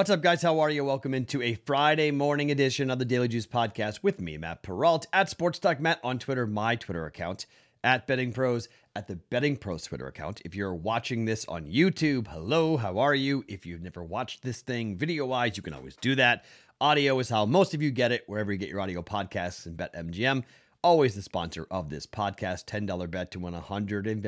What's up, guys? How are you? Welcome into a Friday morning edition of the Daily Juice Podcast with me, Matt Perrault, at Sports Talk Matt on Twitter, my Twitter account, at Betting Pros, at the Betting Pros Twitter account. If you're watching this on YouTube, hello, how are you? If you've never watched this thing video wise, you can always do that. Audio is how most of you get it, wherever you get your audio podcasts and BetMGM. Always the sponsor of this podcast. $10 bet to win $150.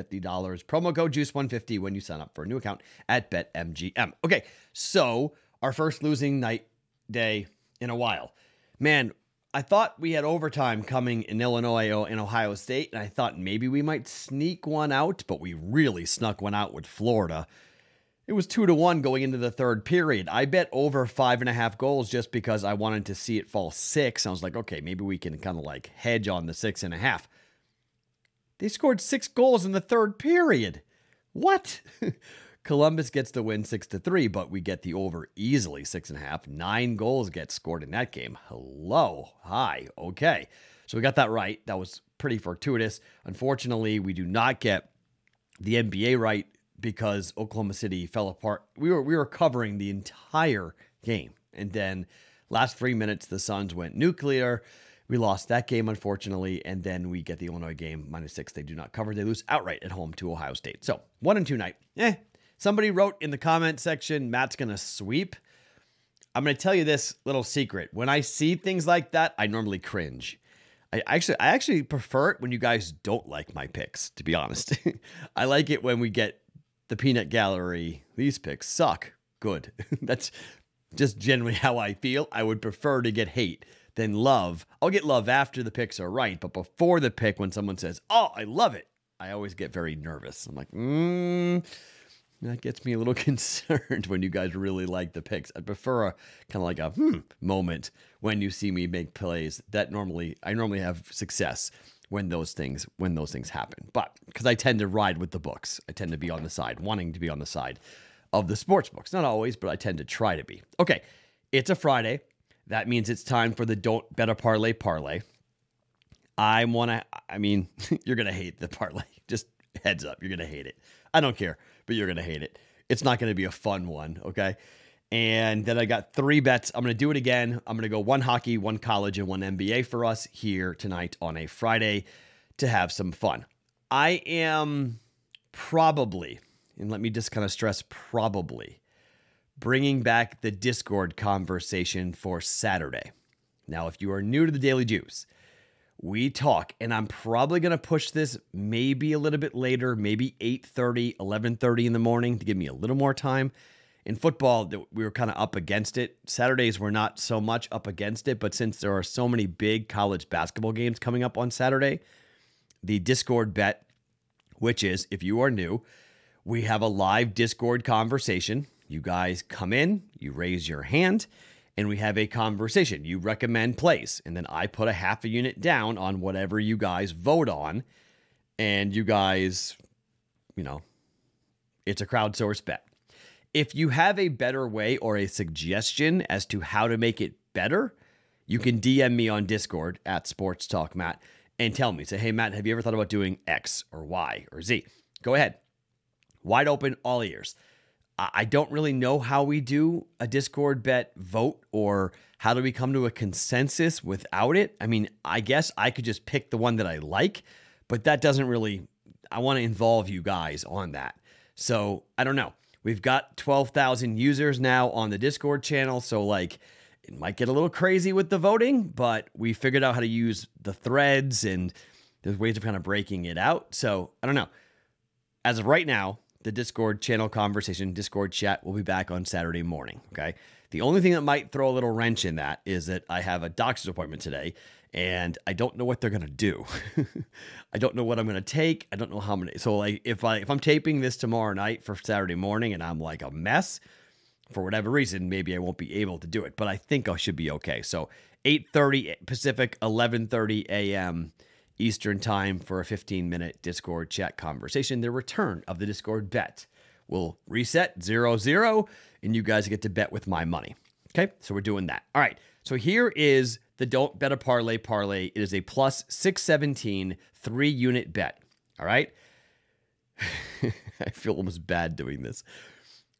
Promo code Juice150 when you sign up for a new account at BetMGM. Okay, so our first losing night day in a while. Man, I thought we had overtime coming in Illinois and Ohio State, and I thought maybe we might sneak one out, but we really snuck one out with Florida. It was two to one going into the third period. I bet over five and a half goals just because I wanted to see it fall six. I was like, okay, maybe we can kind of like hedge on the six and a half. They scored six goals in the third period. What? Columbus gets the win six to three, but we get the over easily six and a half. Nine goals get scored in that game. Hello, hi, okay. So we got that right. That was pretty fortuitous. Unfortunately, we do not get the NBA right because Oklahoma City fell apart. We were we were covering the entire game, and then last three minutes the Suns went nuclear. We lost that game, unfortunately, and then we get the Illinois game minus six. They do not cover. They lose outright at home to Ohio State. So one and two night. Eh, Somebody wrote in the comment section, Matt's going to sweep. I'm going to tell you this little secret. When I see things like that, I normally cringe. I actually I actually prefer it when you guys don't like my picks, to be honest. I like it when we get the peanut gallery. These picks suck. Good. That's just generally how I feel. I would prefer to get hate than love. I'll get love after the picks are right, but before the pick, when someone says, "Oh, I love it," I always get very nervous. I'm like, mm, that gets me a little concerned when you guys really like the picks. I'd prefer a kind of like a hmm moment when you see me make plays. That normally I normally have success when those things when those things happen. But because I tend to ride with the books, I tend to be on the side, wanting to be on the side of the sports books. Not always, but I tend to try to be. Okay, it's a Friday. That means it's time for the don't bet a parlay parlay. I want to. I mean, you're gonna hate the parlay. Just heads up, you're gonna hate it. I don't care but you're going to hate it. It's not going to be a fun one, okay? And then I got three bets. I'm going to do it again. I'm going to go one hockey, one college, and one NBA for us here tonight on a Friday to have some fun. I am probably, and let me just kind of stress probably, bringing back the Discord conversation for Saturday. Now, if you are new to the Daily Juice, we talk and i'm probably going to push this maybe a little bit later maybe 8.30 11.30 in the morning to give me a little more time. In football we were kind of up against it. Saturdays were not so much up against it but since there are so many big college basketball games coming up on saturday the discord bet which is if you are new we have a live discord conversation. You guys come in you raise your hand and we have a conversation. You recommend place, and then I put a half a unit down on whatever you guys vote on, and you guys, you know, it's a crowdsourced bet. If you have a better way or a suggestion as to how to make it better, you can DM me on Discord at Sports Talk Matt and tell me. Say, hey Matt, have you ever thought about doing X or Y or Z? Go ahead. Wide open, all ears. I don't really know how we do a Discord bet vote or how do we come to a consensus without it. I mean, I guess I could just pick the one that I like, but that doesn't really, I want to involve you guys on that. So I don't know. We've got 12,000 users now on the Discord channel. So, like, it might get a little crazy with the voting, but we figured out how to use the threads and there's ways of kind of breaking it out. So I don't know. As of right now, the Discord channel conversation, Discord chat will be back on Saturday morning. Okay. The only thing that might throw a little wrench in that is that I have a doctor's appointment today and I don't know what they're gonna do. I don't know what I'm gonna take. I don't know how many. So like if I if I'm taping this tomorrow night for Saturday morning and I'm like a mess for whatever reason, maybe I won't be able to do it. But I think I should be okay. So 8:30 Pacific, 11:30 a.m. Eastern Time for a 15 minute Discord chat conversation. The return of the Discord bet will reset 0 0, and you guys get to bet with my money. Okay, so we're doing that. All right, so here is the Don't Bet a Parlay Parlay. It is a plus 617 three unit bet. All right, I feel almost bad doing this.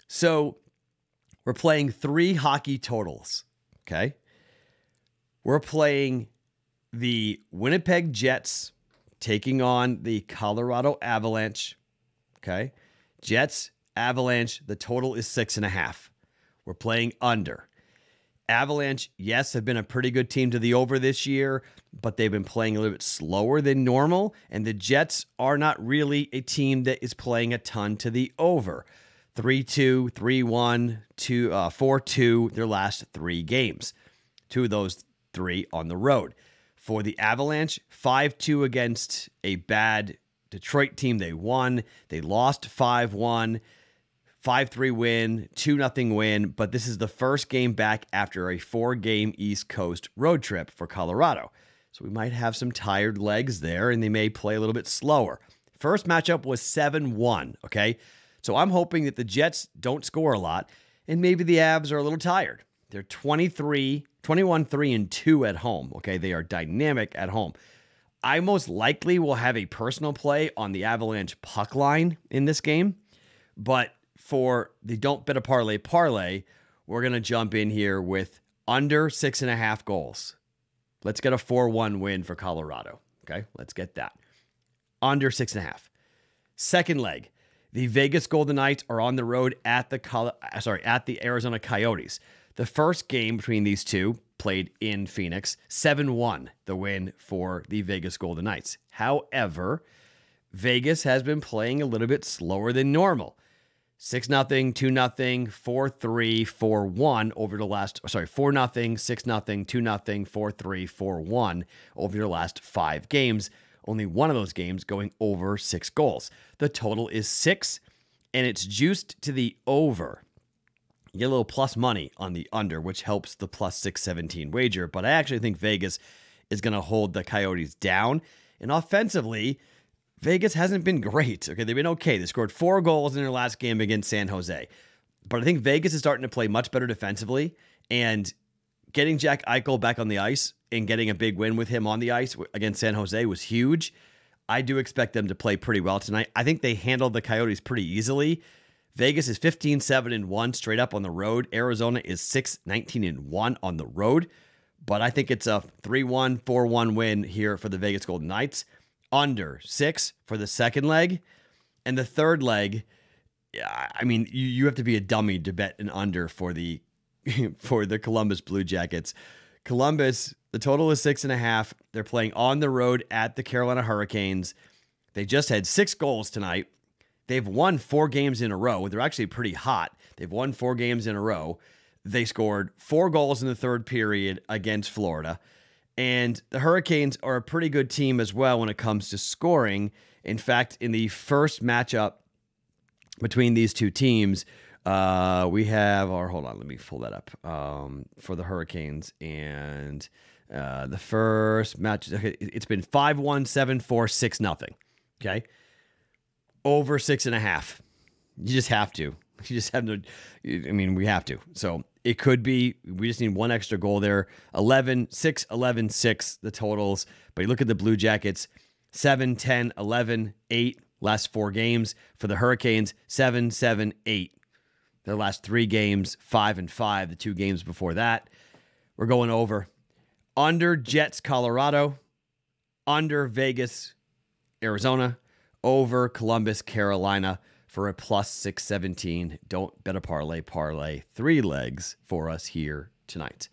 So We're playing three hockey totals. Okay. We're playing the Winnipeg Jets taking on the Colorado Avalanche. Okay. Jets, Avalanche, the total is six and a half. We're playing under. Avalanche, yes, have been a pretty good team to the over this year, but they've been playing a little bit slower than normal. And the Jets are not really a team that is playing a ton to the over. 3 2, 3 1, 2, uh, 4 2, their last three games. Two of those three on the road. For the Avalanche, 5 2 against a bad Detroit team. They won. They lost 5 1. 5 3 win, 2 0 win, but this is the first game back after a four game East Coast road trip for Colorado. So we might have some tired legs there and they may play a little bit slower. First matchup was 7 1, okay? So I'm hoping that the Jets don't score a lot and maybe the Avs are a little tired. They're 23, 21 3 and 2 at home, okay? They are dynamic at home. I most likely will have a personal play on the Avalanche puck line in this game, but for the don't bet a parlay parlay, we're going to jump in here with under six and a half goals. Let's get a 4 1 win for Colorado. Okay, let's get that. Under six and a half. Second leg, the Vegas Golden Knights are on the road at the Col- uh, sorry at the Arizona Coyotes. The first game between these two played in Phoenix, 7 1, the win for the Vegas Golden Knights. However, Vegas has been playing a little bit slower than normal. 6 nothing, 2 nothing, 4 3, 4 1 over the last oh, sorry, 4 nothing, 6 nothing, 2 nothing, 4 3, 4 1 over your last 5 games. Only one of those games going over 6 goals. The total is 6 and it's juiced to the over. You get a little plus money on the under, which helps the plus 617 wager, but I actually think Vegas is going to hold the Coyotes down. And offensively, Vegas hasn't been great. Okay, they've been okay. They scored four goals in their last game against San Jose. But I think Vegas is starting to play much better defensively and getting Jack Eichel back on the ice and getting a big win with him on the ice against San Jose was huge. I do expect them to play pretty well tonight. I think they handled the Coyotes pretty easily. Vegas is 15 7 and 1 straight up on the road. Arizona is 6 19 and 1 on the road. But I think it's a 3 1 4 1 win here for the Vegas Golden Knights under six for the second leg. And the third leg, I mean, you, you have to be a dummy to bet an under for the for the Columbus Blue Jackets. Columbus, the total is six and a half. They're playing on the road at the Carolina Hurricanes. They just had six goals tonight. They've won four games in a row. They're actually pretty hot. They've won four games in a row. They scored four goals in the third period against Florida. And the Hurricanes are a pretty good team as well when it comes to scoring. In fact, in the first matchup between these two teams, uh, we have, or hold on, let me pull that up um, for the Hurricanes. And uh, the first match, it's been 5 1, 7 4, 6 nothing. Okay. Over six and a half. You just have to. You just have to. I mean, we have to. So it could be, we just need one extra goal there. 11, 6, 11, 6, the totals. But you look at the Blue Jackets 7, 10, 11, 8, last four games. For the Hurricanes, 7, 7, 8. Their last three games, 5 and 5, the two games before that. We're going over. Under Jets, Colorado. Under Vegas, Arizona. Over Columbus, Carolina for a plus 617. Don't bet a parlay, parlay three legs for us here tonight.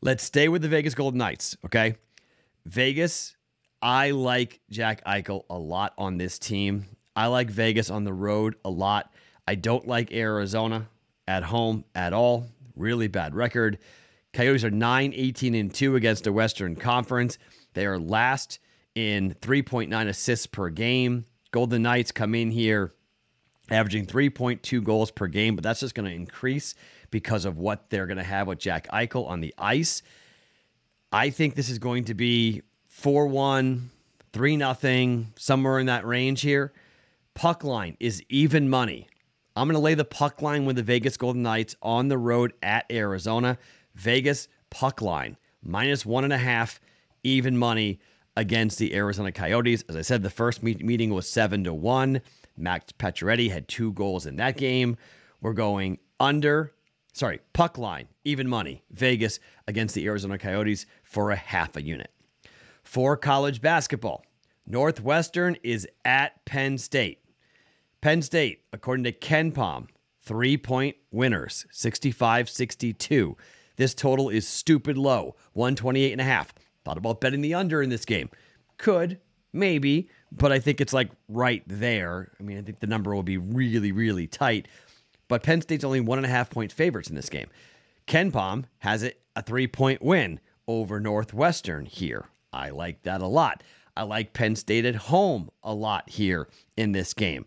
Let's stay with the Vegas Golden Knights, okay? Vegas, I like Jack Eichel a lot on this team. I like Vegas on the road a lot. I don't like Arizona at home at all. Really bad record. Coyotes are 9 18 and 2 against the Western Conference. They are last in 3.9 assists per game. Golden Knights come in here averaging 3.2 goals per game, but that's just going to increase because of what they're going to have with Jack Eichel on the ice. I think this is going to be 4 1, 3 0, somewhere in that range here. Puck line is even money. I'm going to lay the puck line with the Vegas Golden Knights on the road at Arizona. Vegas puck line minus one and a half, even money against the Arizona Coyotes. As I said, the first meet- meeting was seven to one. Max Pacioretty had two goals in that game. We're going under sorry, puck line, even money. Vegas against the Arizona Coyotes for a half a unit. For college basketball, Northwestern is at Penn State. Penn State, according to KenPom, three point winners, 65 62. This total is stupid low, 128 and a half. Thought about betting the under in this game. Could, maybe, but I think it's like right there. I mean, I think the number will be really, really tight. But Penn State's only one and a half point favorites in this game. KenPom has it a three point win over Northwestern here. I like that a lot. I like Penn State at home a lot here in this game.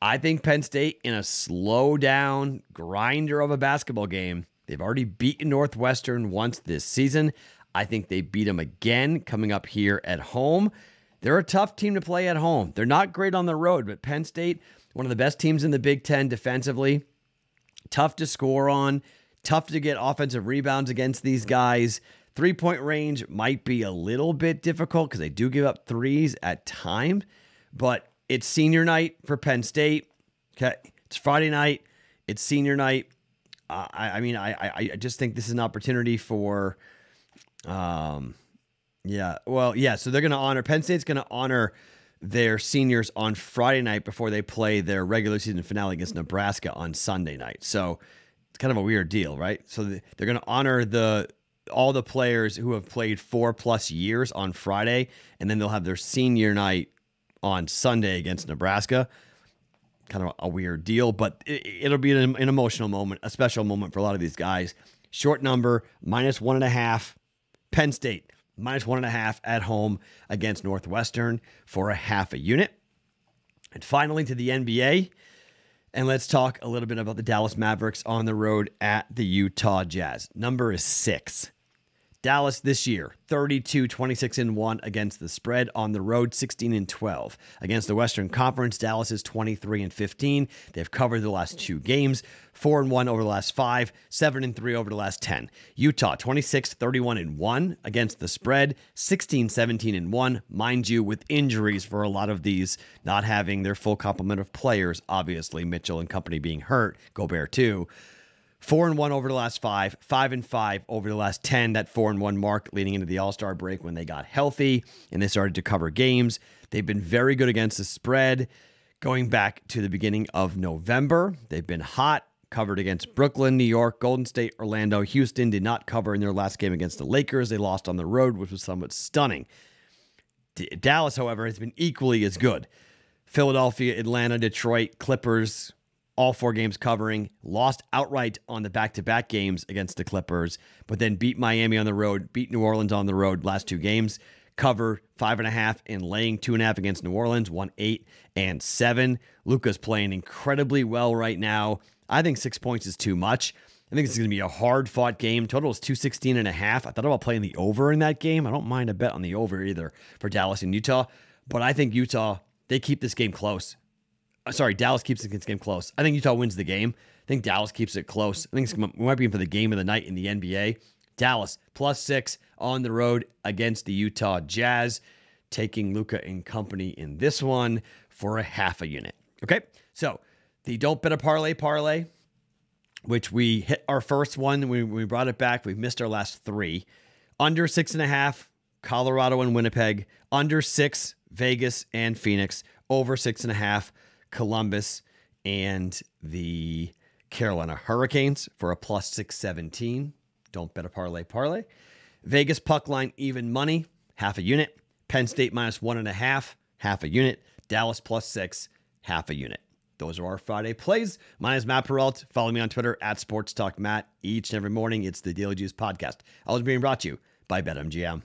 I think Penn State in a slow down grinder of a basketball game. They've already beaten Northwestern once this season. I think they beat them again coming up here at home. They're a tough team to play at home. They're not great on the road, but Penn State, one of the best teams in the Big Ten defensively, tough to score on, tough to get offensive rebounds against these guys. Three point range might be a little bit difficult because they do give up threes at times, but it's senior night for Penn State. Okay. It's Friday night. It's senior night. Uh, I, I, mean, I, I, I just think this is an opportunity for, um, yeah, well, yeah. So they're going to honor Penn State's going to honor their seniors on Friday night before they play their regular season finale against Nebraska on Sunday night. So it's kind of a weird deal, right? So they're going to honor the all the players who have played four plus years on Friday, and then they'll have their senior night on Sunday against Nebraska. Kind of a weird deal, but it, will be an, an emotional moment, a special moment for a lot of these guys. Short number, minus one and a half. Penn State, minus one and a half at home against Northwestern for a half a unit. And finally, to the NBA. And let's talk a little bit about the Dallas Mavericks on the road at the Utah Jazz. Number is six. Dallas this year, 32 26 and 1 against the spread on the road, 16 and 12. Against the Western Conference, Dallas is 23 and 15. They've covered the last two games, 4 and 1 over the last 5, 7 and 3 over the last 10. Utah 26 31 and 1 against the spread, 16 17 and 1, mind you, with injuries for a lot of these not having their full complement of players, obviously Mitchell and company being hurt, Gobert too. Four and one over the last five, five and five over the last 10. That four and one mark leading into the All Star break when they got healthy and they started to cover games. They've been very good against the spread going back to the beginning of November. They've been hot, covered against Brooklyn, New York, Golden State, Orlando. Houston did not cover in their last game against the Lakers. They lost on the road, which was somewhat stunning. Dallas, however, has been equally as good. Philadelphia, Atlanta, Detroit, Clippers, all four games covering, lost outright on the back to back games against the Clippers, but then beat Miami on the road, beat New Orleans on the road last two games, cover five and a half and laying two and a half against New Orleans, one eight and seven. Luka's playing incredibly well right now. I think six points is too much. I think it's going to be a hard fought game. Total is 216 and a half. I thought about playing the over in that game. I don't mind a bet on the over either for Dallas and Utah, but I think Utah, they keep this game close. Uh, sorry, Dallas keeps this game close. I think Utah wins the game. I think Dallas keeps it close. I think we might be in for the game of the night in the NBA. Dallas plus six on the road against the Utah Jazz, taking Luka and company in this one for a half a unit. Okay, so the don't bet a parlay parlay, which we hit our first one. We, we brought it back. We've missed our last three. Under six and a half, Colorado and Winnipeg. Under six, Vegas and Phoenix. Over six and a half, Columbus, and the Carolina Hurricanes for a plus 617. Don't bet a parlay parlay. Vegas puck line even money, half a unit. Penn State minus one and a half, half a unit. Dallas plus six, half a unit. Those are our Friday plays. My name is Matt Perrault. Follow me on Twitter at Sports Talk Matt. Each and every morning, it's the Daily Juice podcast. Always being brought to you by BetMGM.